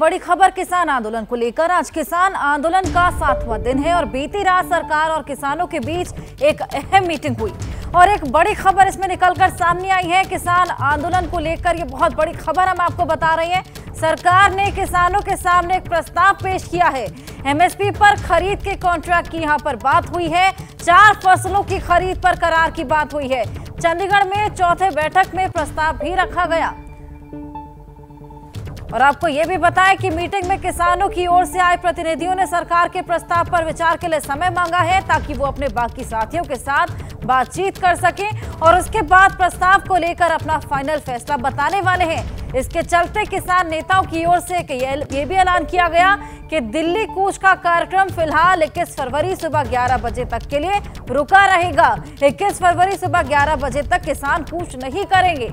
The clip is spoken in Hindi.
बड़ी खबर, किसान आंदोलन को लेकर। आज किसान आंदोलन का सातवां दिन है और बीती रात सरकार और किसानों के बीच एक अहम मीटिंग हुई। और एक बड़ी खबर इसमें निकलकर सामने आई है, किसान आंदोलन को लेकर। ये बहुत बड़ी खबर हम आपको बता रहे हैं। सरकार ने किसानों के सामने एक प्रस्ताव पेश किया है। एमएसपी पर खरीद के कॉन्ट्रैक्ट की यहाँ पर बात हुई है। चार फ़सलों की खरीद पर करार की बात हुई है। चंडीगढ़ में चौथे बैठक में प्रस्ताव भी रखा गया। और आपको ये भी बताएँ कि मीटिंग में किसानों की ओर से आए प्रतिनिधियों ने सरकार के प्रस्ताव पर विचार के लिए समय मांगा है ताकि वो अपने बाकी साथियों के साथ बातचीत कर सके और उसके बाद प्रस्ताव को लेकर अपना फाइनल फैसला बताने वाले हैं। इसके चलते किसान नेताओं की ओर से ये भी ऐलान किया गया कि दिल्ली कूच का कार्यक्रम फ़िलहाल 21 फरवरी सुबह 11 बजे तक के लिए रुका रहेगा। 21 फरवरी सुबह 11 बजे तक किसान कूच नहीं करेंगे।